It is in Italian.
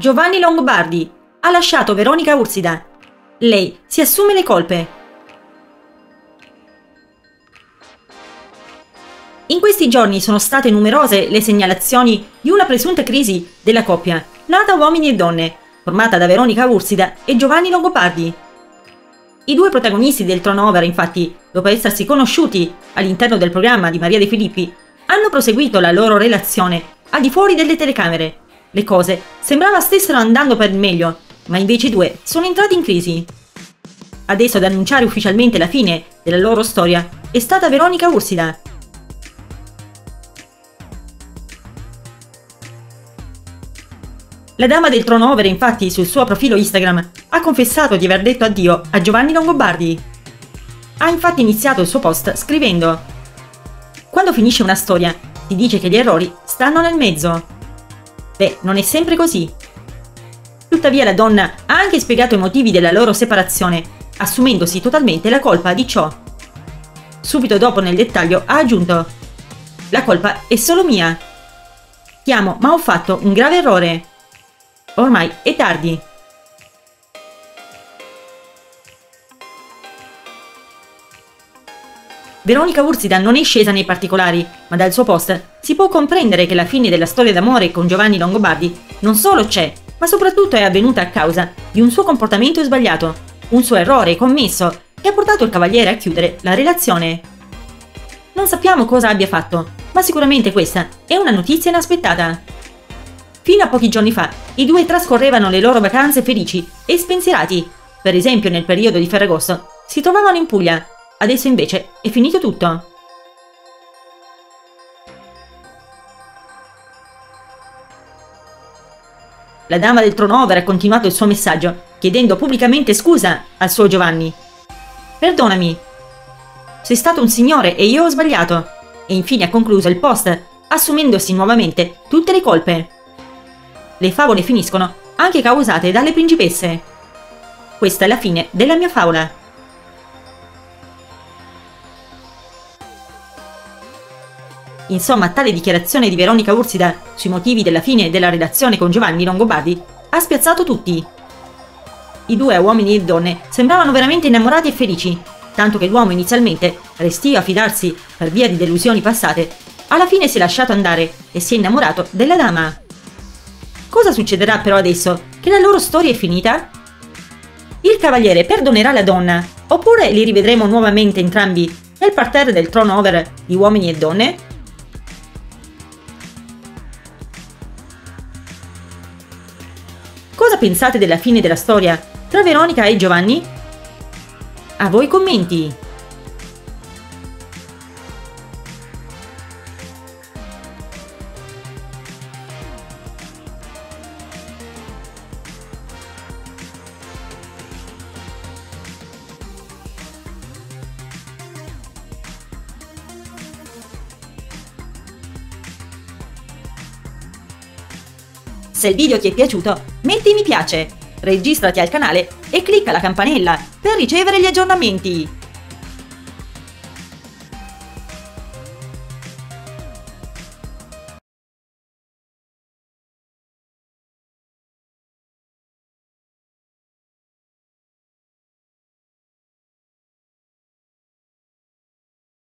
Giovanni Longobardi ha lasciato Veronica Ursida. Lei si assume le colpe. In questi giorni sono state numerose le segnalazioni di una presunta crisi della coppia, nata uomini e donne, formata da Veronica Ursida e Giovanni Longobardi. I due protagonisti del turnover, infatti, dopo essersi conosciuti all'interno del programma di Maria De Filippi, hanno proseguito la loro relazione al di fuori delle telecamere. Le cose sembrava stessero andando per il meglio, ma invece i due sono entrati in crisi. Adesso ad annunciare ufficialmente la fine della loro storia è stata Veronica Ursida, La dama del turnover infatti sul suo profilo Instagram ha confessato di aver detto addio a Giovanni Longobardi. Ha infatti iniziato il suo post scrivendo Quando finisce una storia si dice che gli errori stanno nel mezzo. Beh, non è sempre così. Tuttavia la donna ha anche spiegato i motivi della loro separazione, assumendosi totalmente la colpa di ciò. Subito dopo nel dettaglio ha aggiunto La colpa è solo mia. Ti amo, ma ho fatto un grave errore. Ormai è tardi. Veronica Ursida non è scesa nei particolari, ma dal suo post si può comprendere che la fine della storia d'amore con Giovanni Longobardi non solo c'è, ma soprattutto è avvenuta a causa di un suo comportamento sbagliato, un suo errore commesso che ha portato il cavaliere a chiudere la relazione. Non sappiamo cosa abbia fatto, ma sicuramente questa è una notizia inaspettata. Fino a pochi giorni fa, i due trascorrevano le loro vacanze felici e spensierati. Per esempio, nel periodo di Ferragosto, si trovavano in Puglia. Adesso invece è finito tutto. La dama del turnover ha continuato il suo messaggio, chiedendo pubblicamente scusa al suo Giovanni. Perdonami. Sei stato un signore e io ho sbagliato. E infine ha concluso il post, assumendosi nuovamente tutte le colpe le favole finiscono anche causate dalle principesse. Questa è la fine della mia favola. Insomma, tale dichiarazione di Veronica Ursida sui motivi della fine della relazione con Giovanni Longobardi ha spiazzato tutti. I due uomini e donne sembravano veramente innamorati e felici, tanto che l'uomo inizialmente, restio a fidarsi per via di delusioni passate, alla fine si è lasciato andare e si è innamorato della dama. Cosa succederà però adesso? Che la loro storia è finita? Il cavaliere perdonerà la donna? Oppure li rivedremo nuovamente entrambi nel parterre del turnover di uomini e donne? Pensate della fine della storia tra Veronica e Giovanni? A voi commenti! Se il video ti è piaciuto, metti mi piace, registrati al canale e clicca la campanella per ricevere gli aggiornamenti.